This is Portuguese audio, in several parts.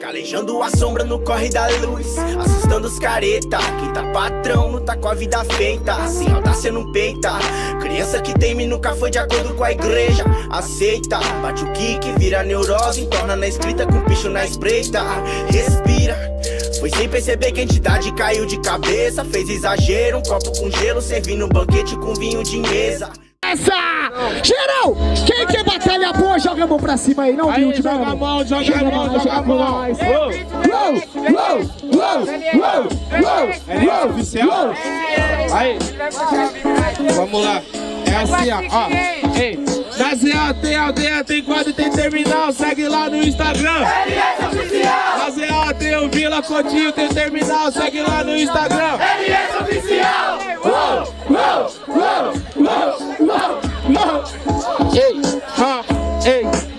Calejando a sombra no corre da luz, assustando os careta. Quem tá patrão não tá com a vida feita, sem audácia não peita. Criança que teme nunca foi de acordo com a igreja. Aceita, bate o kick, vira neurose, torna na escrita com picho na espreita. Respira. Foi sem perceber que a entidade caiu de cabeça. Fez exagero, um copo com gelo, servindo um banquete com vinho de mesa. Essa! Geral! Quem quer batalha boa, joga a mão pra cima aí, não viu? joga a mão, joga a mão, joga a mão. Uou, uou, uou, uou, É isso, oficial? Aí, vamos lá. É assim, ó. Ei, na ZA tem aldeia, tem quadro, tem terminal. Segue lá no Instagram. LS Oficial! Na ZA tem o Vila Coutinho, tem terminal. Segue lá no Instagram. LS Oficial! Uou, uou, uou, uou, uou, uou. Ei, ah, Hey.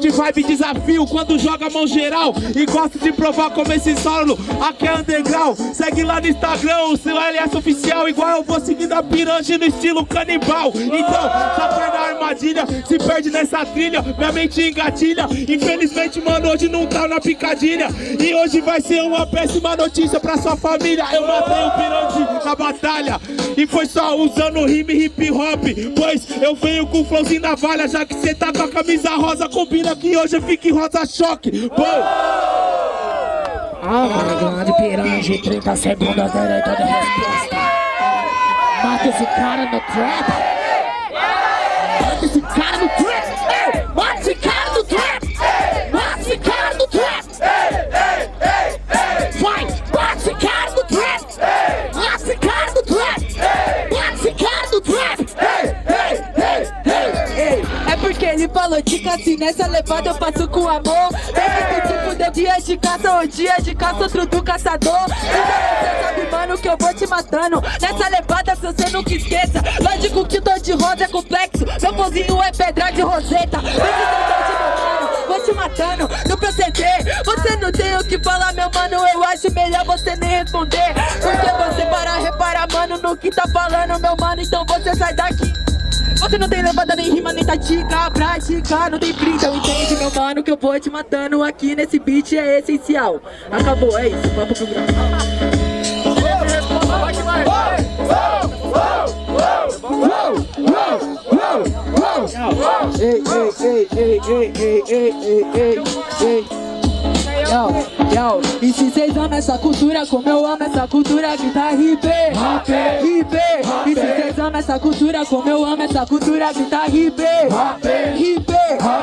De vibe desafio quando joga mão geral E gosto de provar como esse solo aqui é underground. Segue lá no Instagram, o seu LS oficial Igual eu vou seguindo a piranha no estilo canibal. Então, só cai na armadilha, se perde nessa trilha Minha mente engatilha. Infelizmente, mano, hoje não tá na picadilha. E hoje vai ser uma péssima notícia pra sua família. Eu matei o piranha na batalha. E foi só usando rime hip hop. Pois eu venho com o flowzinho na valha Já que cê tá com a camisa rosa Combina que hoje fique rosa choque Pô! Ah, grande piranha de 30 segundos direita de resposta. Mata esse cara no trap. Porque ele falou de assim nessa levada eu faço com amor. Tem que tipo de dia de caça ou dia de caça, outro do caçador. Você sabe, mano, que eu vou te matando. Nessa levada, se você nunca esqueça. Lógico que tô de rosa é complexo. Meu pozinho é pedra de roseta. Que Vou te matando no proceder. Você não tem o que falar, meu mano. Eu acho melhor você nem responder. Porque você para reparar, mano, no que tá falando, meu mano. Então você sai daqui. Você não tem levada nem rima nem tática prática, não tem brinca, então entende meu mano que eu vou te matando aqui nesse beat é essencial. Acabou, é isso, papo pro grau. Ei, ei, ei, ei, ei, ei, ei, ei, ei. Yo, yo, e se cês amam essa cultura como eu amo essa cultura, grita RIP, RIP, e se cês amam essa cultura como eu amo essa cultura, grita RIP, RIP,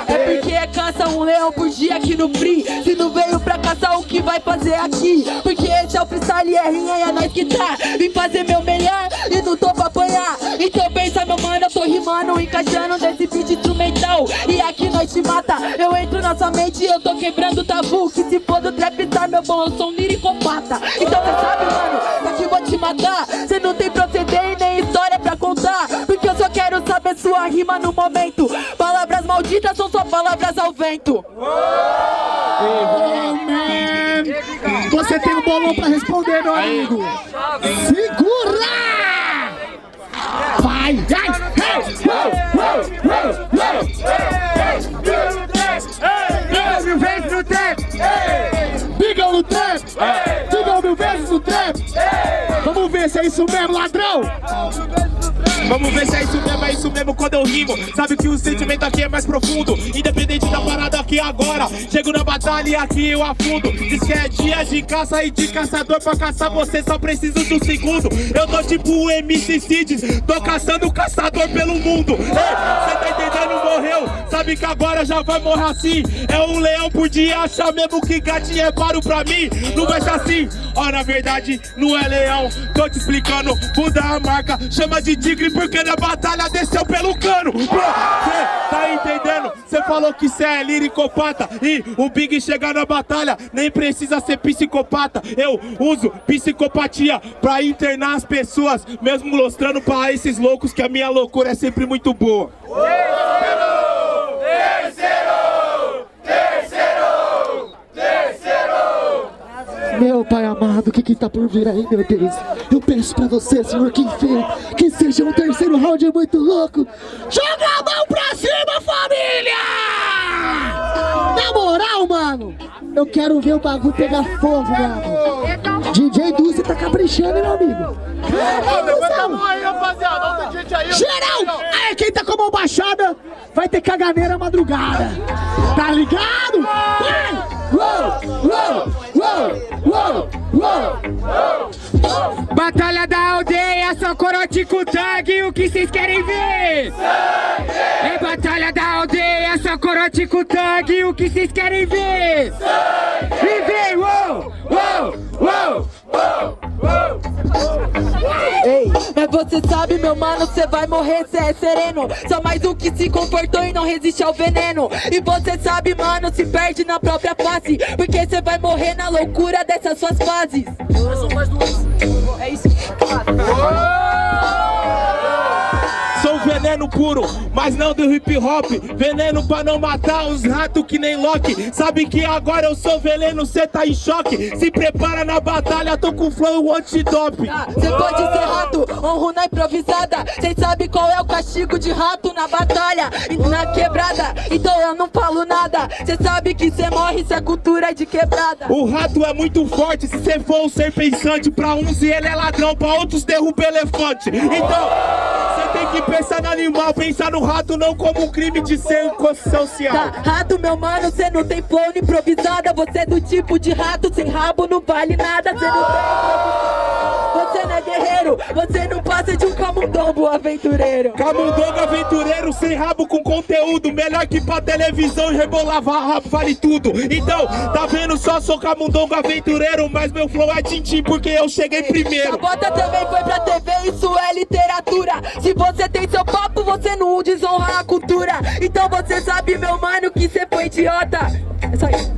é porque é caça um leão por dia aqui no free, se não veio pra caçar o que vai fazer aqui, porque esse é o freestyle e é rinha e é nós que tá, vim fazer meu melhor e não tô pra apanhar, então pensa meu mano, eu tô rimando, encaixando nesse beat instrumental, e nós te mata, eu entro na sua mente e eu tô quebrando o tabu, que se for do trap tá meu bom, eu sou um liricopata, então cê sabe mano, que aqui vou te matar, cê não tem proceder e nem história pra contar, porque eu só quero saber sua rima no momento, palavras malditas são só palavras ao vento. Oh. Você tem um bolão pra responder, meu amigo. Segura! Vai, vai, ver se é isso mesmo, ladrão. Vamos ver se é isso mesmo, é isso mesmo quando eu rimo. Sabe que o sentimento aqui é mais profundo Independente da parada aqui agora. Chego na batalha e aqui eu afundo. Diz que é dia de caça e de caçador Pra caçar você só preciso de um segundo. Eu tô tipo o MC Cids Tô caçando caçador pelo mundo. Ei, Morreu Sabe que agora já vai morrer assim? É um leão por dia, acha mesmo que gatinho é paro pra mim. Não ser assim? Ó, na verdade, não é leão. Tô te explicando, muda a marca. Chama de tigre porque na batalha desceu pelo cano. Pô, cê tá entendendo? Cê falou que cê é liricopata. E o Big chegar na batalha Nem precisa ser psicopata. Eu uso psicopatia pra internar as pessoas Mesmo mostrando pra esses loucos que a minha loucura é sempre muito boa Meu pai amado, o que que tá por vir aí, meu Deus? Eu peço pra você, Senhor, que, fe- que seja um terceiro round muito louco. Joga a mão pra cima, família! mano. Eu quero ver o bagulho pegar fogo, amigo. DJ Dulce tá caprichando, meu amigo. Geral! Aí, quem tá com a mão baixada vai ter caganeira madrugada. Tá ligado? Vai! Uou, uou. Batalha da aldeia, só corote com tag, o que vocês querem ver? É batalha da aldeia, só corote com tag, o que vocês querem ver? E vem, uou, uou, uou, Ei, mas você sabe, meu mano, cê vai morrer, cê é sereno. Só mais um que se comportou e não resiste ao veneno. E você sabe, mano, se perde na própria face. Porque cê vai morrer na loucura dessas suas fases. É isso. Sou veneno puro, mas não do hip hop. Veneno pra não matar os ratos que nem Loki. Sabe que agora eu sou veneno, cê tá em choque. Se prepara na batalha, tô com flow antidope. Tá, Cê pode ser rato, honro na improvisada. Cês sabe qual é o castigo de rato na batalha e na quebrada. Então eu não falo nada. Cê sabe que cê morre se a cultura é de quebrada. O rato é muito forte, se cê for um ser pensante. Pra uns ele é ladrão, pra outros derruba elefante. Então, cê tem que pensar no animal, pensar no rato não como um crime de ser social. Tá, rato, meu mano, cê não tem flow improvisada. Você é do tipo de rato, sem rabo não vale nada. Cê não tem Você não é guerreiro, você não passa de um camundongo aventureiro. Camundongo aventureiro sem rabo com conteúdo Melhor que pra televisão e rebolar rabo vale tudo Então, tá vendo só sou camundongo aventureiro Mas meu flow é tintim porque eu cheguei primeiro Sabota também foi pra TV, isso é literatura. Se você tem seu papo, você não desonra a cultura. Então você sabe, meu mano, que cê foi idiota. É só isso.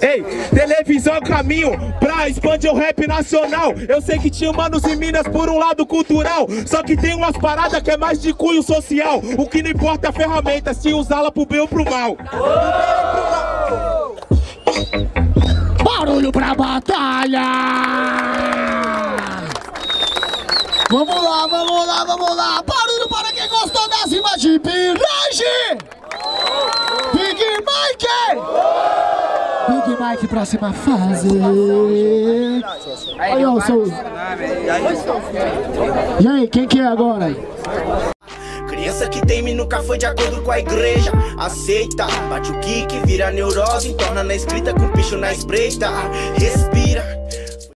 Ei, televisão é o caminho pra expandir o rap nacional Eu sei que tinha manos em Minas por um lado cultural Só que tem umas paradas que é mais de cunho social O que não importa é a ferramenta, se usá-la pro bem ou pro mal Barulho pra batalha! Vamos lá, vamos lá, vamos lá! Barulho para quem gostou das rimas de Pirage! Big Mike! Big Mike, próxima fase! Aí, ó, sou... E aí, quem que é agora? Criança que teme nunca foi de acordo com a igreja. Aceita, bate o kick, vira neurose, torna na escrita com picho na espreita. Respira,